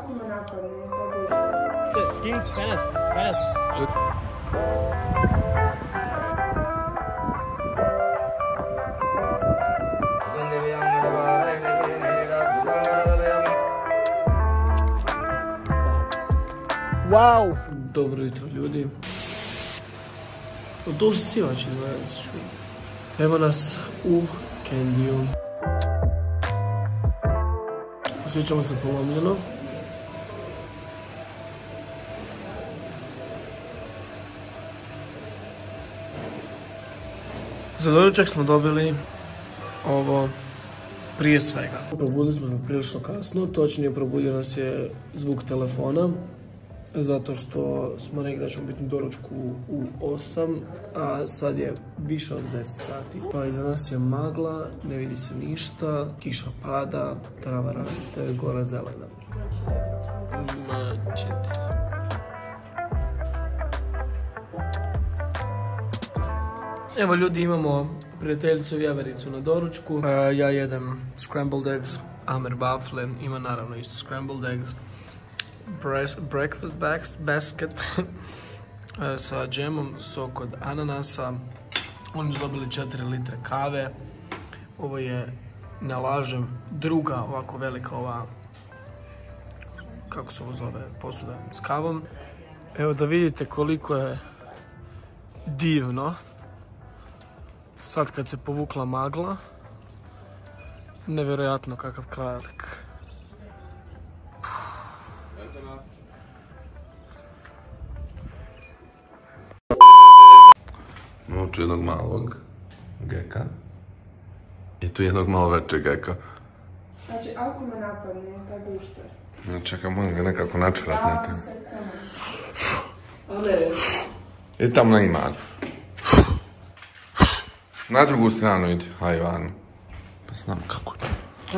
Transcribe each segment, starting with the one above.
kako Monako, ne, to je boljše. Kings Palace, Palace. Wow! Dobro jutro ljudi. No to vsi vači znajo, se čujem. Evo nas v Kendiju. Osjećamo se polomljeno, Za doručak smo dobili ovo prije svega. Probudili smo se prilično kasno, točnije probudio nas je zvuk telefona, zato što smo rekli da ćemo biti na doručku u 8, a sad je više od 10 sati. Pa iza nas je magla, ne vidi se ništa, kiša pada, trava raste, gora zelena. Mačeti se. Evo ljudi imamo prijateljicu Vjevericu na doručku. E, ja jedem scrambled eggs, Amer wafle, ima naravno isto scrambled eggs. Breakfast bags, basket e, sa džemom, sok od ananasa. Oni su dobili 4 litre kave. Ovo je, ne lažem, druga ovako velika ova kako se ovo zove, posuda s kavom. Evo da vidite koliko je divno. Sad kad se povukla magla, nevjerojatno kakav krajolik. Imamo tu jednog malog geka. I tu jednog malo većeg geka. Znači, ako me napadne, da dušte. No, čekaj, moram ga nekako načerat na. Ale, I tam na. Na drugu stranu idi, hajvan. Pa znam kako to.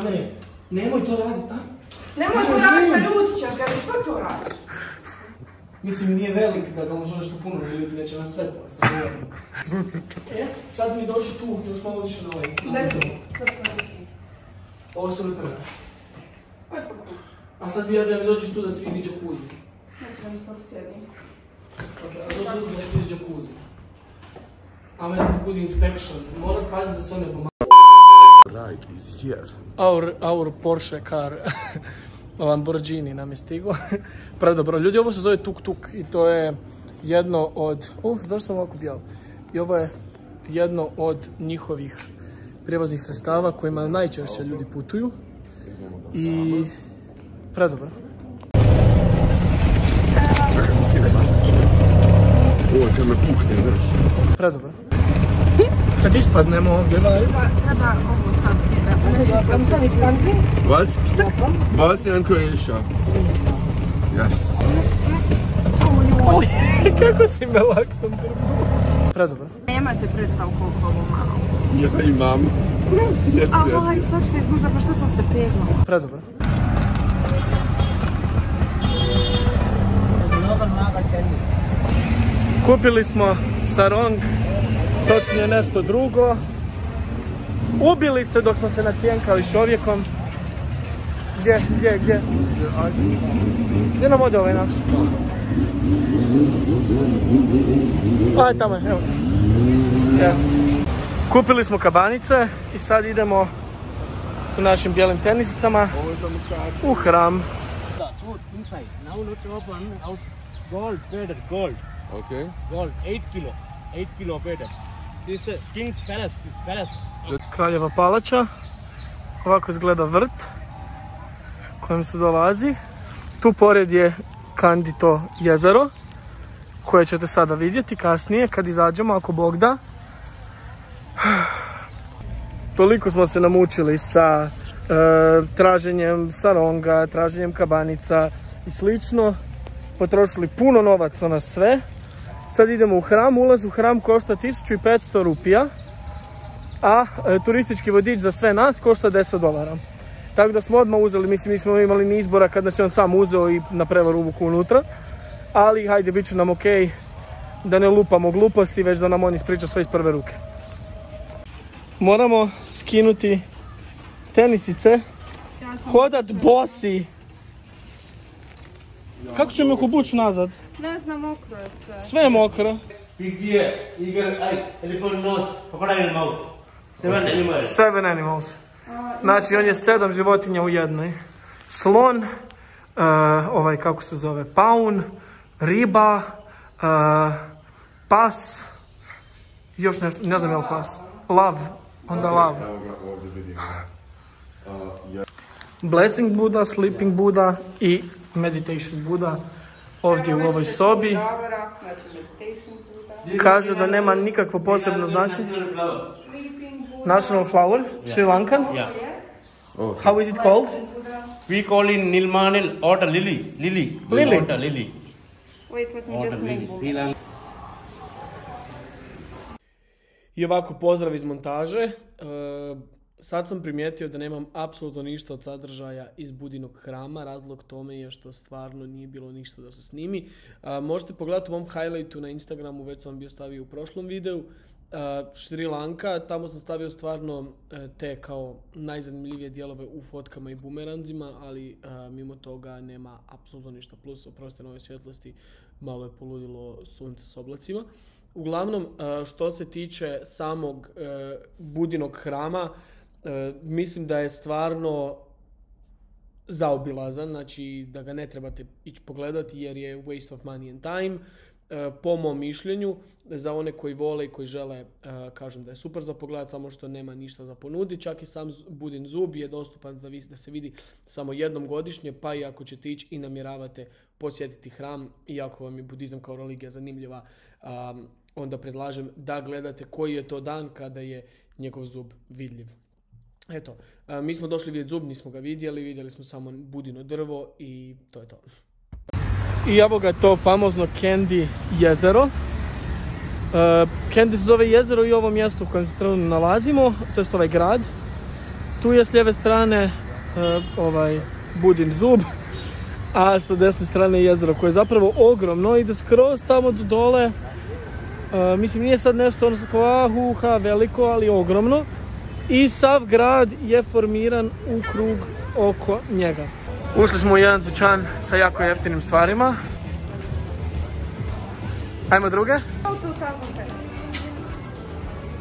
Andrej, nemoj to raditi, a? Nemoj to raditi, pa ljudi ćeš ga, što to radiš? Mislim, nije velik da ga može nešto puno ljudi neće nas sve pojesti. E, sad mi dođi tu, još malo više na ovaj. sam mislim. Ovo su ove prve. A sad bi ja da mi dođeš tu da se vidi džakuzi. Mislim da skoro sjedim. Ok, a dođi tu da se vidi džakuzi. I'm at good inspection. Moraš paziti da se one pomaga. Right is here. Our, our Porsche car Lamborghini nam je stigo. Predobro. Ljudi, ovo se zove Tuk Tuk i to je jedno od... Uh, zašto sam ovako bijel? I ovo je jedno od njihovih prijevoznih sredstava kojima najčešće ljudi putuju. I... Predobro. Čekaj, mi skine maskicu. Ovo je kad me pukne nešto. Predobro. Kad ispadnemo ovdje, vaj. Treba ovo staviti. What? Bosnia and Croatia. Yes. Oj, kako si me laknom trbuo. Predobro. Nemate predstavu koliko ovo malo. Ja imam. Aj, sad ću se izguža, pa što sam se peglala? Predobro. Kupili smo sarong, točnije nešto drugo. Ubili se dok smo se nacijenkali s čovjekom. Gdje, gdje, gdje? Gdje nam ode ovaj naš? Aj, tamo evo. Yes. Kupili smo kabanice i sad idemo u našim bijelim tenisicama u hram. Gold gold. Okay. Gold 8 kilo. 8 kilo plated. This is King's Palace. This palace. Kraljeva palača. Ovako izgleda vrt kojem se dolazi. Tu pored je Kandito jezero koje ćete sada vidjeti kasnije kad izađemo ako Bog da. Toliko smo se namučili sa e, traženjem saronga, traženjem kabanica i slično. Potrošili puno novaca na sve. Sad idemo u hram, ulaz u hram košta 1500 rupija a e, turistički vodič za sve nas košta 10 dolara. Tako da smo odmah uzeli, mislim nismo imali ni izbora kad nas je on sam uzeo i na prevaru uvuku unutra. Ali hajde, bit će nam ok da ne lupamo gluposti, već da nam on ispriča sve iz prve ruke. Moramo skinuti tenisice, hodat bosi. Kako ćemo ih obući nazad? Ne znam, mokro je sve. Sve je mokro. Pig ear, eagle eye, elephant nose, crocodile mouth. Seven animals. Seven animals. Znači, on je sedam životinja u jednoj. Slon, uh, ovaj, kako se zove, paun, riba, uh, pas, još nešto, ne znam je li pas, lav, onda lav. Evo ga ovdje vidimo. Blessing Buddha, Sleeping Buddha i Meditation Buddha ovdje u ovoj sobi. Kaže da nema nikakvo posebno značenje. National flower, Sri Lankan. Yeah. How is it called? We call in Nilmanil water lily. Lily. Lily. Lily. Wait, let me just make. I ovako pozdrav iz montaže. Sad sam primijetio da nemam apsolutno ništa od sadržaja iz Budinog hrama. Razlog tome je što stvarno nije bilo ništa da se snimi. E, možete pogledati u mom highlightu na Instagramu, već sam bio stavio u prošlom videu. Šri Lanka, tamo sam stavio stvarno e, te kao najzanimljivije dijelove u fotkama i bumeranzima, ali e, mimo toga nema apsolutno ništa. Plus, oprostite na ove svjetlosti, malo je poludilo sunce s oblacima. Uglavnom, e, što se tiče samog Budinog hrama, e, mislim da je stvarno zaobilazan, znači da ga ne trebate ići pogledati jer je waste of money and time. E, Po mom mišljenju, za one koji vole i koji žele, e, kažem da je super za pogled, samo što nema ništa za ponuditi. Čak i sam Budin zub je dostupan da, da se vidi samo jednom godišnje, pa i ako ćete ići i namjeravate posjetiti hram, iako vam je budizam kao religija zanimljiva, onda predlažem da gledate koji je to dan kada je njegov zub vidljiv. Eto, mi smo došli vidjeti zub, nismo ga vidjeli, vidjeli smo samo budino drvo i to je to. I evo ga to famozno Candy jezero. Uh, Candy se zove jezero i ovo mjesto u kojem se trenutno nalazimo, to jest ovaj grad. Tu je s lijeve strane uh, ovaj Budin zub, a sa desne strane jezero koje je zapravo ogromno, ide skroz tamo do dole. Uh, mislim, nije sad nešto ono kao veliko, ali ogromno. I sav grad je formiran u krug oko njega. Ušli smo u jedan dućan sa jako jeftinim stvarima. Ajmo druge? 2010.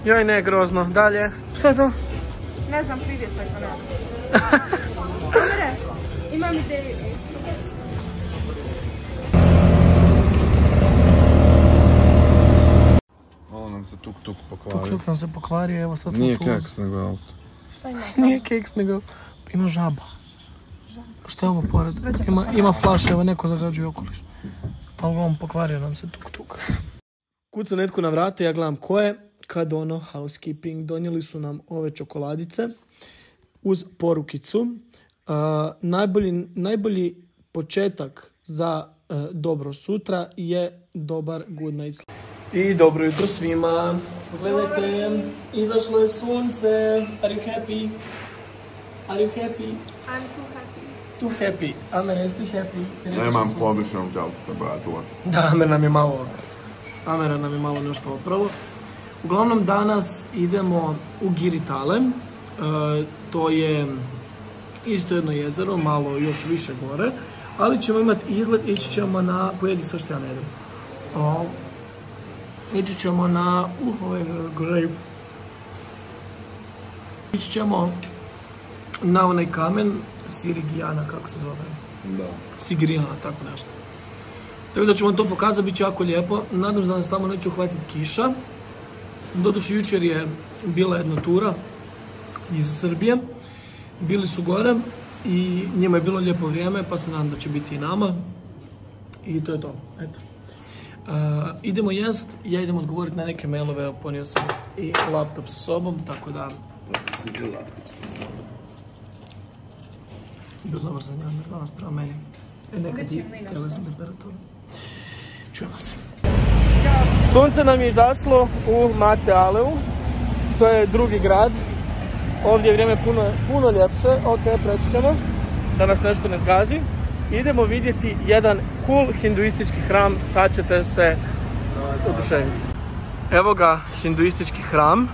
Joj ne, grozno. Dalje. Šta je to? Ne znam, privjesak imam ideju. Nam se tuk tuk Tu pokvario. ključ nam se pokvario, evo sad smo Nije tu. keks, nego auto. Šta ima? Nije keks, nego ima žaba. Šta je ovo pored? Ima, ima flaša, evo neko zagađuje okoliš. Pa uglavnom pokvario nam se tuk tuk. Kuca netko na vrate, ja gledam ko je. Kad ono, housekeeping, donijeli su nam ove čokoladice uz porukicu. Uh, najbolji, najbolji početak za uh, dobro sutra je dobar good night sleep. I dobro jutro svima. Pogledajte, izašlo je sunce. Are you happy? Are you happy? I'm too happy. Too happy. Amer, jesi ti happy? Nemam sunce. povišenu temperaturu. Da, Amer nam je malo, Amera nam je malo nešto opralo. Uglavnom danas idemo u Giritale. E, to je isto jedno jezero, malo još više gore. Ali ćemo imati izlet, ići ćemo na, pojedi sve što ja ne jedem. Ići ćemo na, grej. Ići ćemo na onaj kamen, Sirigijana, kako se zove. Da. Sigrijana, tako nešto. Tako da ću vam to pokazati, bit će jako lijepo. Nadam se da nas tamo neće uhvatiti kiša. Doduše, jučer je bila jedna tura iz Srbije. Bili su gore i njima je bilo lijepo vrijeme, pa se nadam da će biti i nama. I to je to, eto. Uh, idemo jest, ja idem odgovoriti na neke mailove, ponio sam i laptop sa sobom, tako da... Bezobrazan je Amir danas prema meni. E, neka ti tjelesna temperatura. Čujemo se. Sunce nam je izašlo u Mate Aleu. To je drugi grad. Ovdje je vrijeme puno, puno ljepše. Ok, preći ćemo. Da nas nešto ne zgazi. Idemo vidjeti jedan cool hinduistički hram. Sad ćete se oduševiti. Evo ga hinduistički hram.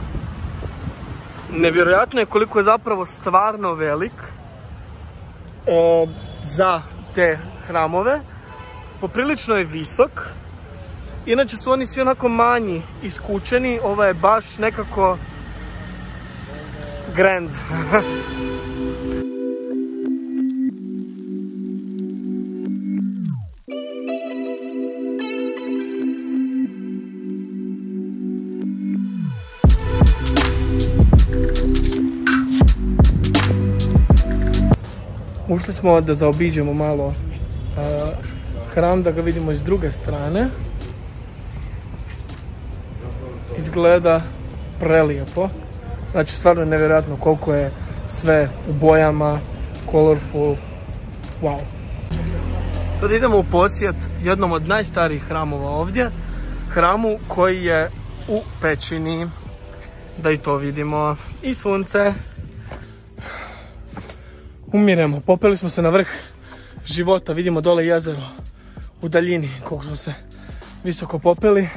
Nevjerojatno je koliko je zapravo stvarno velik e, za te hramove. poprilično je visok. Inače su oni svi onako manji, iskučeni. Ovo je baš nekako grand. Ušli smo da zaobiđemo malo hram, da ga vidimo iz druge strane. Izgleda prelijepo. Znači stvarno je nevjerojatno koliko je sve u bojama, colorful, wow. Sad idemo u posjet jednom od najstarijih hramova ovdje, hramu koji je u pećini, da i to vidimo, i sunce. Umiremo, popeli smo se na vrh života, vidimo dole jezero u daljini, koliko smo se visoko popeli.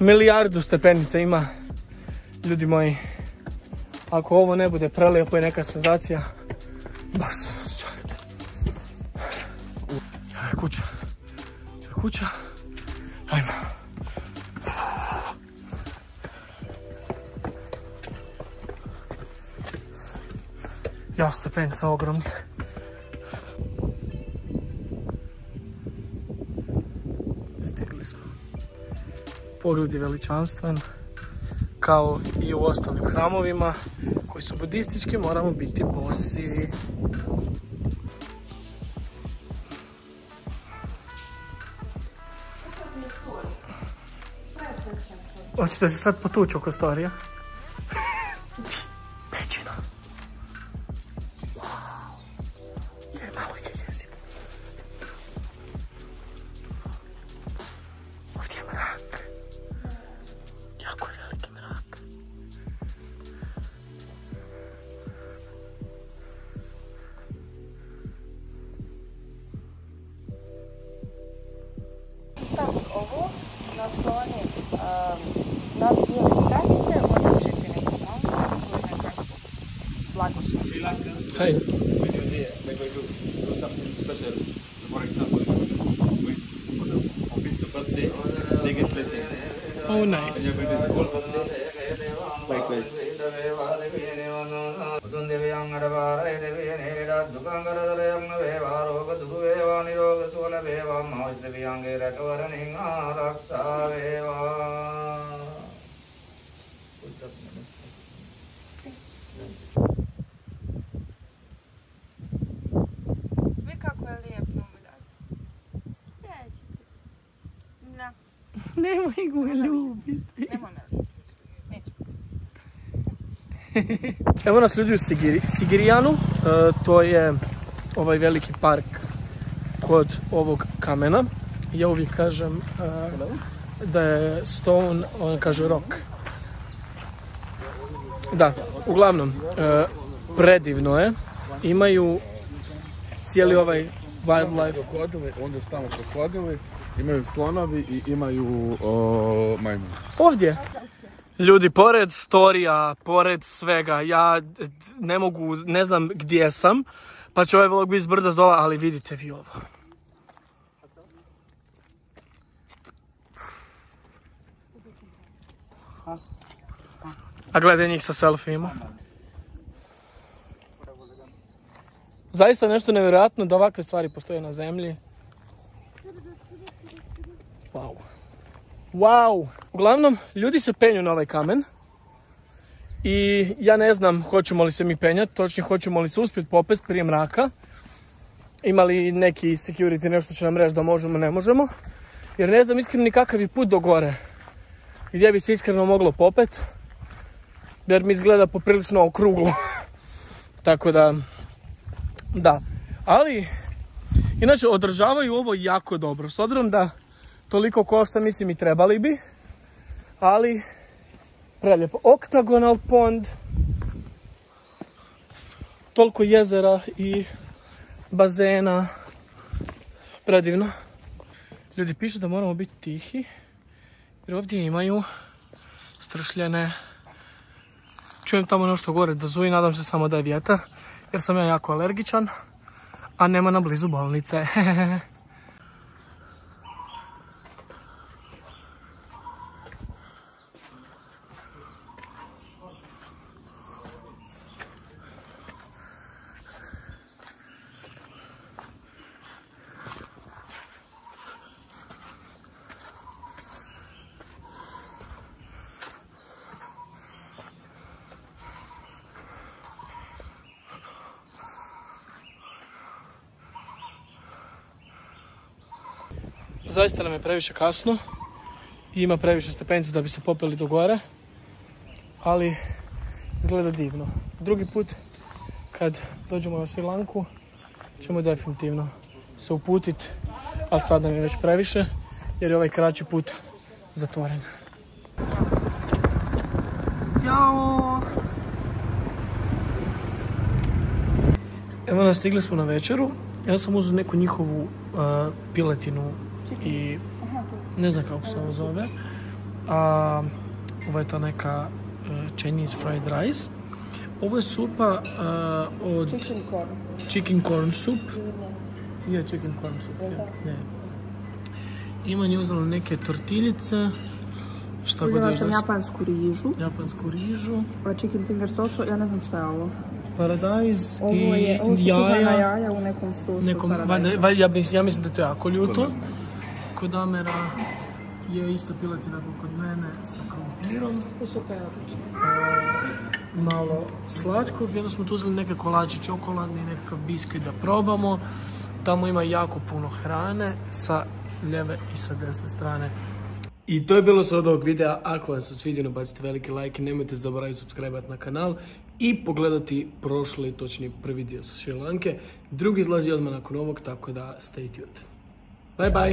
Milijardu stepenica ima, ljudi moji. Ako ovo ne bude prelijepo i neka senzacija, baš se je kuća. Kuća. Ajmo. Ja stepenica ogromni. Stigli smo. Pogled je veličanstven. Kao i u ostalim hramovima koji su budistički moramo biti bosi. Hoćete se sad potući oko storija? Hej. when you're there, like we do, do something special. For example, this week, for the, on this first day, oh, they get blessings. Oh, nice. When you're going to school first day, Nemoj ga ljubiti. nemoj me. Evo nas ljudi u Sigiri, Sigirijanu, e, to je ovaj veliki park kod ovog kamena. Ja uvijek kažem e, da je stone, on kaže rock. Da, uglavnom, e, predivno je. Imaju cijeli ovaj wildlife. onda su tamo krokodili, imaju slonovi i imaju o, majmuni. Ovdje. Ljudi, pored storija, pored svega, ja ne mogu, ne znam gdje sam, pa će ovaj vlog biti brda s dola, ali vidite vi ovo. A gledaj njih sa selfijima. Zaista nešto nevjerojatno da ovakve stvari postoje na zemlji. Wow. Wow! Uglavnom, ljudi se penju na ovaj kamen. I ja ne znam hoćemo li se mi penjati, točnije hoćemo li se uspjeti popet prije mraka. Ima li neki security nešto će nam reći da možemo, ne možemo. Jer ne znam iskreno ni kakav je put do gore. Gdje bi se iskreno moglo popet. Jer mi izgleda poprilično okruglo. Tako da, da. Ali, inače održavaju ovo jako dobro. S obzirom da toliko košta, mislim i trebali bi. Ali, prelijepo. Octagonal pond. Toliko jezera i bazena. Predivno. Ljudi pišu da moramo biti tihi. Jer ovdje imaju stršljene. Čujem tamo nešto gore da zuji, nadam se samo da je vjetar. Jer sam ja jako alergičan. A nema na blizu bolnice. zaista nam je previše kasno. I ima previše stepenica da bi se popeli do gore. Ali izgleda divno. Drugi put kad dođemo na Sri Lanku ćemo definitivno se uputit, ali sad nam je već previše jer je ovaj kraći put zatvoren. Jao! Evo nas, stigli smo na večeru. Ja sam uzeo neku njihovu piletinu i ne znam kako se ovo zove. A, ovo je ta neka uh, Chinese fried rice. Ovo je supa uh, od Chicken corn. chicken corn soup. Je, chicken corn soup. Je. je. Ima nje uzela neke tortiljice. Šta god Uzela još sam japansku rižu, japansku rižu, a chicken finger sosu, ja ne znam šta je ovo. paradajz Ovo i je, ovo su jaja. jaja u nekom sosu. Nekom, paradajza. valjda- valjda- ja, ja mislim da je to jako ljuto. Kod Amera je ista piletina kao kod mene sa krumpirom. To su super odlično. malo slatko i onda smo tu uzeli neke kolače čokoladni, nekakav biskvit da probamo. Tamo ima jako puno hrane sa lijeve i sa desne strane. I to je bilo sve od ovog videa. Ako vam se svidio, nabacite veliki like, nemojte zaboraviti subscribe na kanal i pogledati prošli, točnije prvi dio sa Šri Lanke. Drugi izlazi odmah nakon ovog, tako da stay tuned. 拜拜。